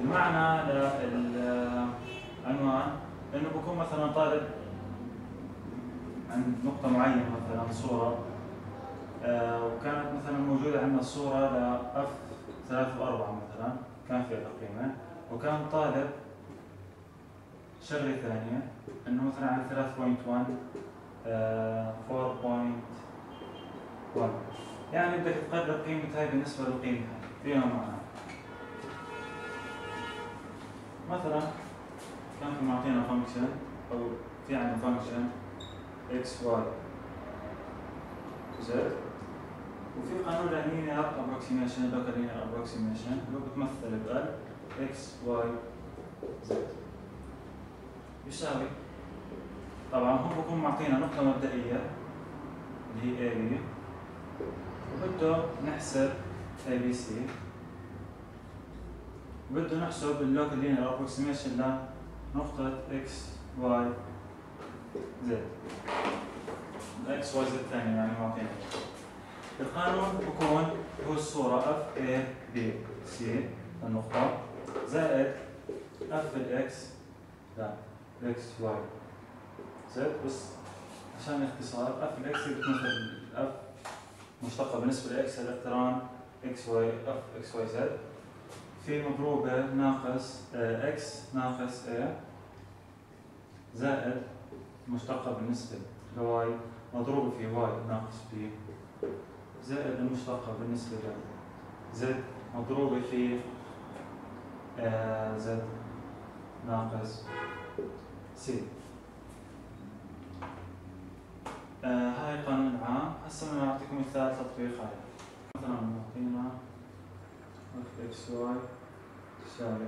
المعنى للعنوان إنه بكون مثلا طالب عند نقطة معينة مثلا صورة. آه، وكانت مثلا موجودة عندنا الصورة ل اف 3 و4 مثلا. كان فيها تقييمه وكان طالب شغلة ثانية إنه مثلا على 3.1 4.1 يعني بدك تقرر قيمة هاي بالنسبة للقيمة هاي فيها معنى. مثلا كان معطينا function أو في عندنا function x y z. وفي قانون linear approximation local linear approximation اللي بتمثل ب x y z. يساوي طبعا هو بكون معطينا نقطة مبدئية اللي هي A B وبده نحسب A B C. وبده نحسب ال local linear approximation لنقطة x y z. الاكس واي زد الثاني يعني معطينا. القانون بكون هو الصورة f A B C. النقطة. زائد اف الاكس لا الاكس واي. زد بس عشان الاختصار f ال x بتمثل f مشتقة بالنسبة ل x الاقتران x y f x y z في مضروبة ناقص x ناقص a زائد مشتقة بالنسبة ل y مضروبة في y ناقص b زائد المشتقة بالنسبة ل z. مضروبة في آه، ناقص c آه هاي القانون العام هسه بدنا نعطيكم مثال تطبيق عليه مثلا نعطينا إكس واي تساوي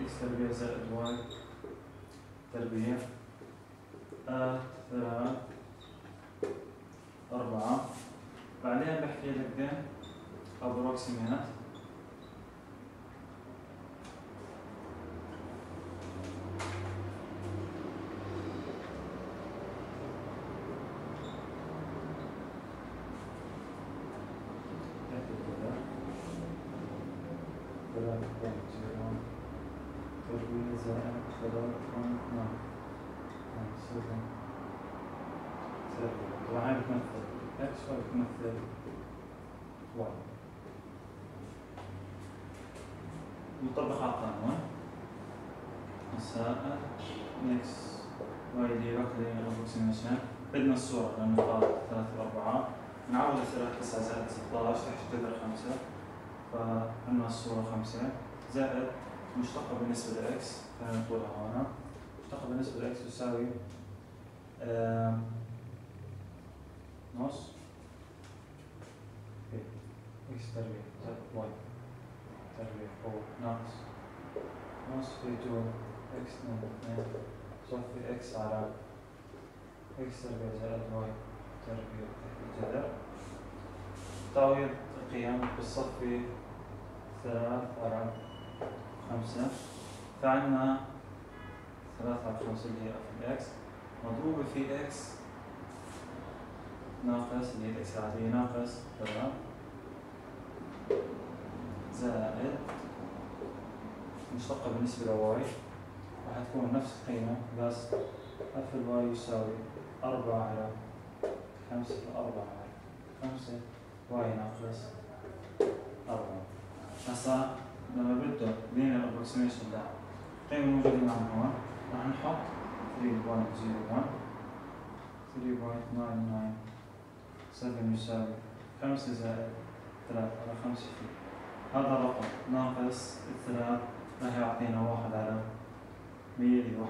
إكس تربيع زائد y تربيع آه ثلاث أربعة. بعدين بحكي لك ده approximate طبعا هاي بتمثل x وهاي بتمثل y نطبق على القانون مساء. x y the local approximation بدنا الصورة للنقاط ثلاثة وأربعة نعوض الثلاث تسعة زائد 16 تحت جذر خمسة. فعندنا الصورة خمسة زائد مشتقة بالنسبة ل x خلينا نقولها هون مشتقة بالنسبة ل x تساوي نص. x تربيع. زائد y. تربيع. فوق ناقص. نص في two. x اثنين. صفي إكس على إكس تربيع زائد y تربيع تحت الجذر تعويض القيم بالصفي ثلاث على خمسة. فعندنا ثلاثة على خمسة اللي هي f ال x مضروبة في x ناقص اللي هي ال x العادية ناقص ثلاث زائد مشتقة بالنسبة ل y. راح تكون نفس القيمة بس f ال y يساوي أربعة على خمسة أربعة على خمسة. y ناقص أربعة هسا لما بده بين ال approximation ده القيمة الموجودة معنا هون راح نحط 3.01 3.99 7 يساوي 5 زائد 3 على 5 في هذا الرقم ناقص 3 راح يعطينا 1 على 100 اللي هو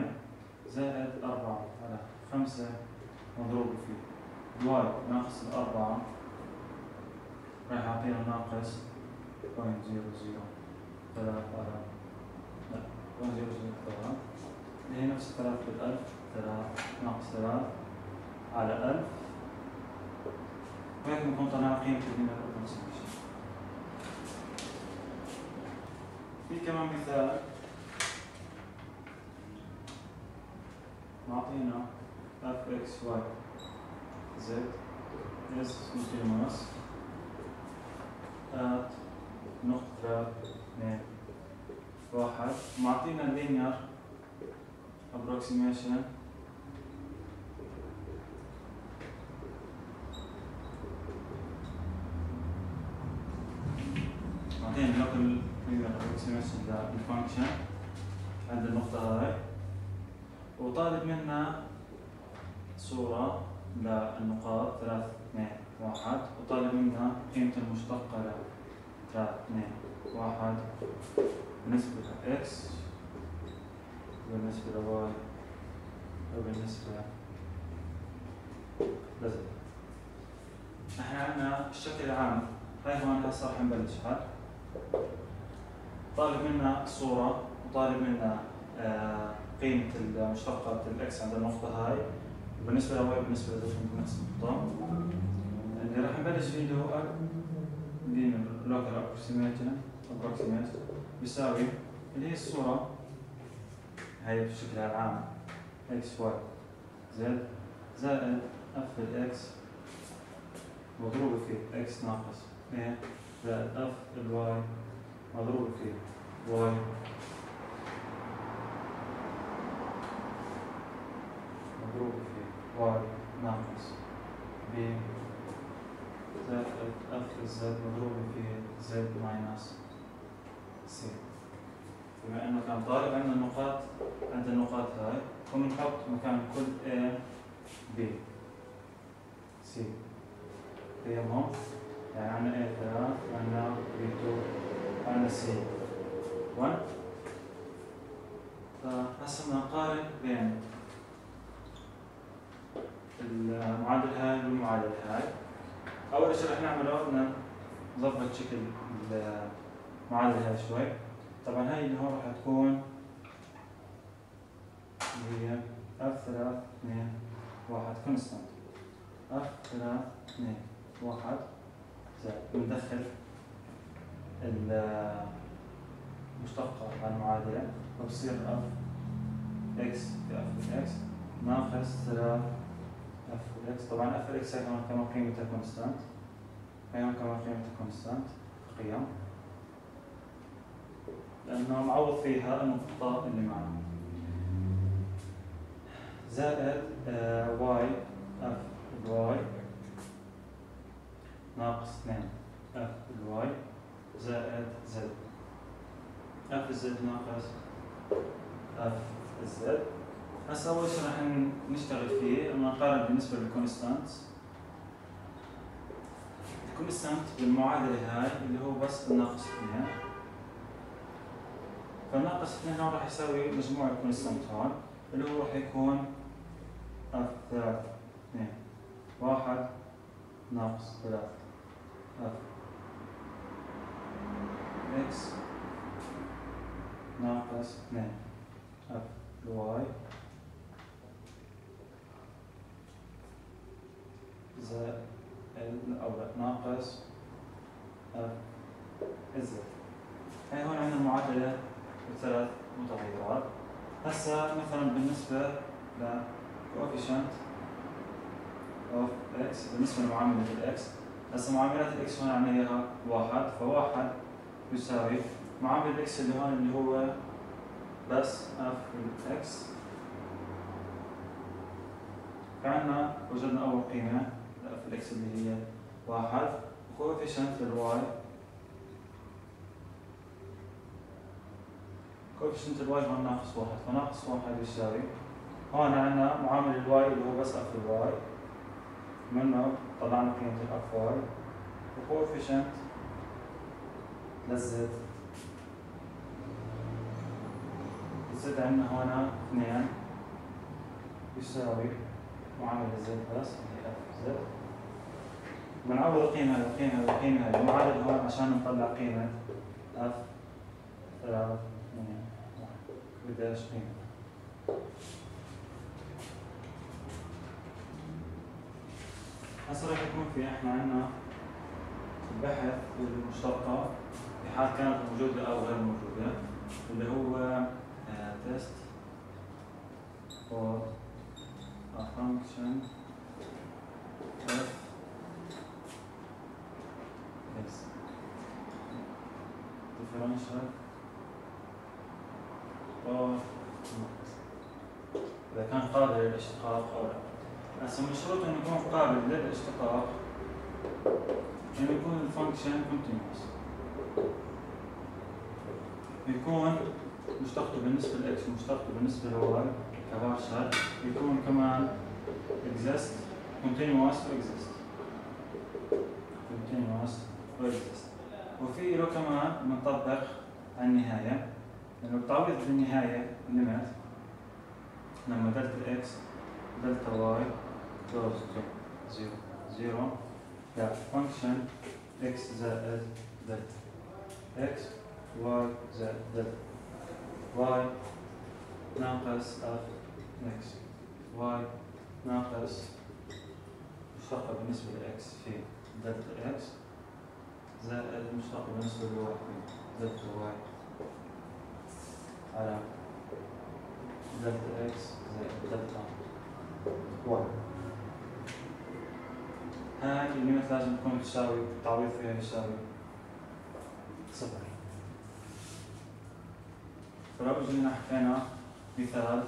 1% زائد 4 على 5 مضروب في y ناقص الأربعة راح يعطينا ناقص 0.00 3 على لا 0.003 اللي هي نفس 3 بالألف 3 ناقص 3 على 1000 وهيك بنكون طلعنا قيمة ال linear approximation في كمان مثال معطينا f x y z is at نقطة اثنين. واحد. معطينا linear approximation. معطينا local linear approximation للفانكشن عند النقطة هاي. وطالب منا صورة للنقاط. ثلاث اثنين. واحد. وطالب منا قيمة المشتقة ل ثلاث اثنين واحد. بالنسبة ل x. بالنسبة ل y. وبالنسبة ل z. إحنا عندنا الشكل العام. هاي هون هسه رح نبلش. حل طالب منا صورة وطالب منا آه قيمة المشتقة ال x عند النقطة هاي. وبالنسبة ل y بالنسبة ل z وهم نفس النقطة اللي راح نبلش فيه اللي هو اللي local approximation approximate بيساوي اللي هي الصورة. هاي بشكلها العام x y زائد زائد f ال x. مضروبة في x ناقص اثنين زائد f ال y. مضروبة في y. مضروب في y ناقص b زائد f z مضروب في z minus c بما انه كان طالب عندنا النقاط عند النقاط هاي وبنحط مكان كل A B C قيمهم يعني عندنا A 3 عندنا B 2 عندنا C 1 فهسه بدنا نقارن بين المعادلة هاي والمعادلة هاي أول شيء رح نعمله بدنا نظبط شكل المعادلة هاي شوي. طبعا هاي اللي هون رح تكون هي f ثلاث اثنين واحد. constant f ثلاث اثنين واحد. زائد بندخل المشتقة على المعادلة. فبصير f x في f x ناقص ثلاث f x طبعا f x هي كمان قيمتها constant هي كمان قيمتها constant قيم. لأنه معوض فيها النقطة اللي معنا. زائد y. f ال y ناقص اثنين. f ال y زائد z f ال z ناقص f ال z هسا أول شيء راح نشتغل فيه لما نقارن بالنسبة لل constant. ال constant بالمعادلة هاي اللي هو بس الناقص اثنين. فناقص اثنين هون راح يساوي مجموع ال constant هون اللي هو راح يكون f ثلاث اثنين. واحد ناقص ثلاث f x ناقص اثنين. f ال y زائد لا ناقص f ال z هاي هون عندنا معادلة بثلاث متغيرات. هسا مثلا بالنسبة ل coefficient of x بالنسبة لمعاملة ال x هسا معاملات ال x هون عندنا إياها واحد فواحد يساوي معامل ال x اللي هون اللي هو بس f ال x فعندنا وجدنا أول قيمة ل f ال x اللي هي واحد coefficient لل y coefficient ال y هون ناقص واحد. فناقص واحد يساوي. هون عندنا معامل ال y اللي هو بس f ال y منه طلعنا قيمة ال f y. و coefficient لل z. الزد عندنا هون اثنين. يساوي معامل الزد بس. اللي اف زد. بنعوض القيمة القيمة القيمة. المعادل هون عشان نطلع قيمة. اف ثلاثة بداش قيمة. هسه راح يكون في إحنا عندنا بحث المشتقة صفحات كانت موجودة أو غير موجودة اللي هو تيست for a function f is differential or إذا كان قابل للاشتقاق أو لا هسه من شروط إنه يكون قابل للاشتقاق إنه يكون ال function continuous يكون مشتقته بالنسبة ل x مشتقته بالنسبة ل y ك partial يكون كمان exist continuous exist continuous و exist وفي له كمان بنطبق النهاية. لأنه التعويض بالنهاية limit لما delta x delta y goes to zero. Zero. لا function x زائد delta x y زائد delta y ناقص f x. Y ناقص مشتقة بالنسبة ل x في delta x. زائد مشتقة بالنسبة ل y في delta y على delta x زائد delta. y هاي ال limit لازم تكون تساوي التعويض فيها يساوي صفر. فلو جينا حكينا مثال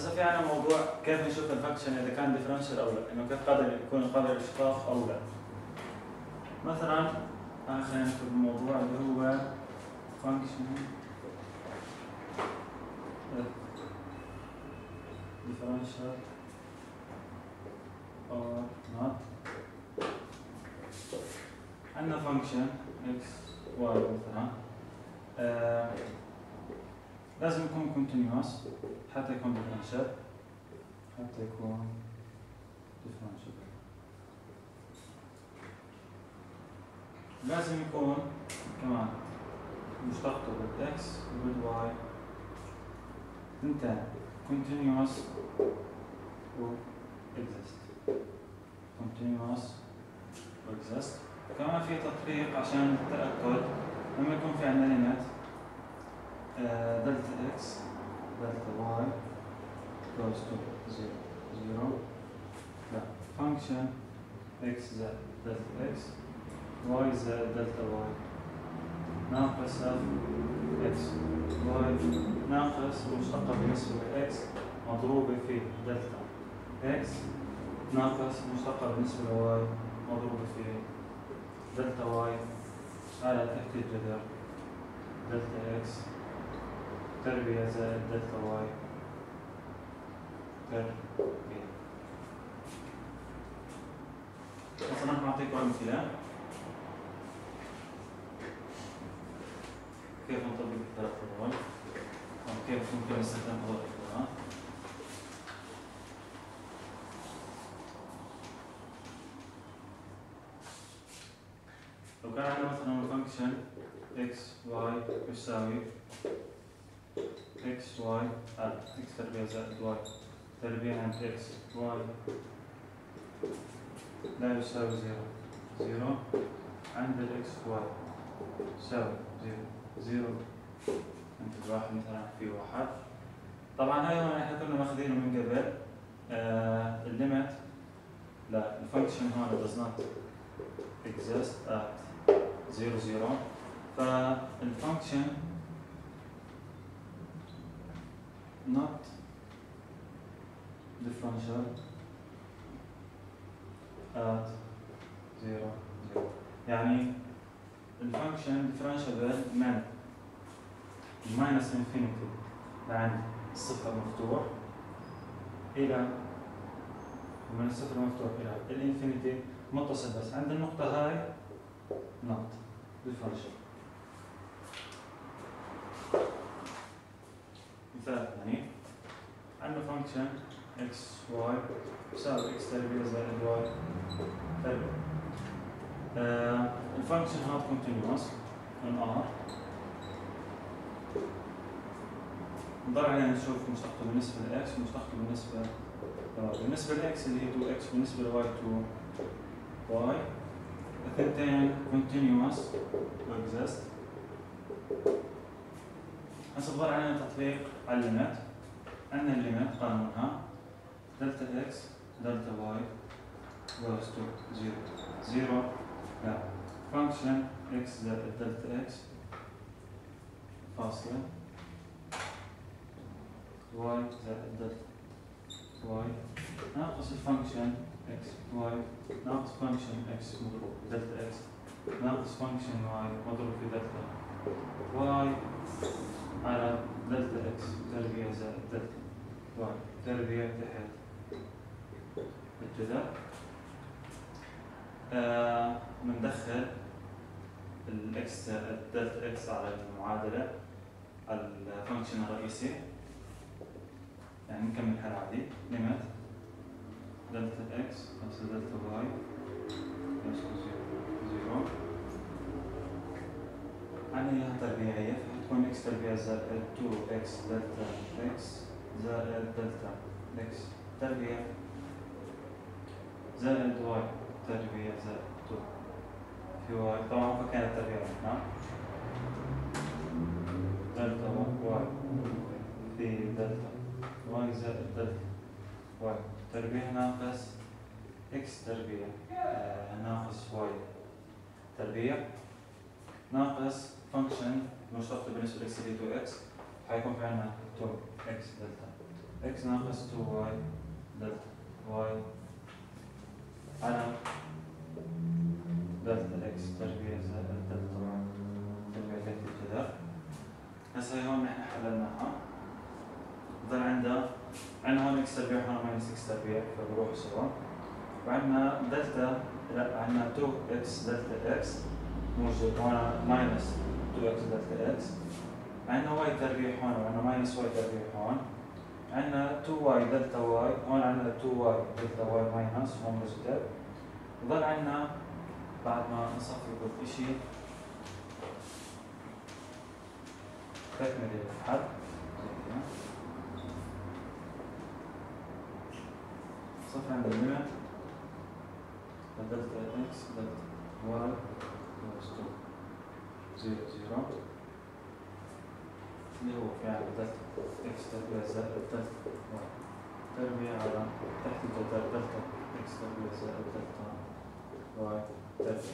هسه في عنا موضوع كيف نشوف ال function إذا كان differential أو لا إنه كيف قادر يكون قادر الاشتقاق أو لا. مثلا خلينا نكتب الموضوع اللي هو فانكشن differential or not. عندنا function x y مثلا آه لازم يكون continuous حتى يكون differential. حتى يكون differential. لازم يكون كمان مشتقته بال x وبال y انتهى continuous و exist. continuous و exist. كمان في تطبيق عشان التأكد لما يكون في عندنا limit delta x delta y goes to zero zero. لا function x زائد delta x y زائد delta y. ناقص x y. ناقص مشتقة بالنسبة x مضروبة في delta x. ناقص مشتقة بالنسبة y مضروبة في delta y. على تحت الجذر دلتا x. تربية زائد دلتا y تربية مثلا نعطيكم أمثلة كيف نطبق الثلاث خطوات أو كيف ممكن نستخدم هذول الخطوات لو كان عندنا مثلا function x y يساوي x y على x تربيع زائد y تربيع عند x y لا يساوي zero zero عند x y يساوي zero zero عند الواحد مثلا في واحد. طبعا هاي إحنا كنا مأخذينه من قبل. آه ال limit لا ال function هون does not exist at 0 0 فال function not differential at 0 0 يعني ال function differentiable من minus infinity لعند الصفر مفتوح إلى من الصفر مفتوح إلى ال infinity متصل بس. عند النقطة هاي not differential مثال ثاني عندنا function x y يساوي x تربيع زائد y تربيع. آه ال function هذا continuous من r. نضل علينا نشوف مشتقته بالنسبة ل x ومشتقته بالنسبة ل y. بالنسبة ل x اللي هي 2x بالنسبة ل y 2y الثنتين continuous coexist ضل عندنا تطبيق ال limit. عندنا ال limit قانونها دلتا x دلتا y goes to zero. Zero. لا. Function x زائد دلتا x فاصلة y زائد دلتا y. ناقص ال function x y. ناقص function x مضروب في دلتا x. ناقص function y مضروب في دلتا y. على دلتا x تربيع زائد دلتا y تربيع تحت. الجذر آه بندخل الإكس الدلتا إكس على المعادلة ال function الرئيسي. يعني نكمل حل عادي. limit دلتا x ناقص دلتا y يساوي zero. عندنا اياها تربيعية إكس تربيع زائد 2 إكس دلتا إكس زائد دلتا إكس تربيع زائد واي تربيع زائد 2 في واي طبعا فكانت تربيع هنا دلتا y في دلتا y زائد دلتا y تربيع ناقص x تربيع ناقص y تربيع ناقص function مشتقة بالنسبة ل x اللي 2 x حيكون في عندنا 2 إكس دلتا. إكس ناقص 2 واي دلتا. واي على دلتا. إكس تربيع زائد دلتا واي تربيع تحت الجذر هسه هون نحن حللناها. ضل عندها عندنا هون x تربيع هون minus x تربيع فبروحوا سوا. وعندنا دلتا لا عندنا 2 x دلتا x موجود هون minus 2 x دلتا x عندنا y تربيع هون وعندنا minus y تربيع هون. عندنا 2 y دلتا y هون عندنا 2 y دلتا y minus هون positive وضل عندنا بعد ما نصفي كل شيء تكمل الحد صفر عند الليمت دلتا إكس دلتا واي بلس 2 زيرو زيرو اللي هو دلتا إكس تربيع زائد واي تربيع على تحت الجدول دلتا إكس تربيع زائد دلتا واي تربيع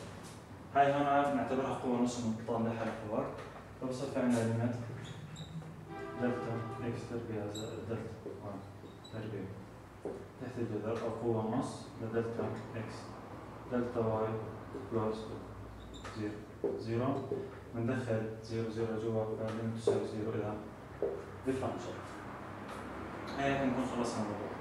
هاي هون نعتبرها قوة نص متطلعة في الوقت فبصير عندنا ليمت دلتا x تربيع زائد دلتا y تربيع تحت الجذر أو قوة نص لدلتا x دلتا y goes to zero zero بندخل zero zero جوا فلن تساوي zero إذا differential هاي نكون خلصنا الموضوع.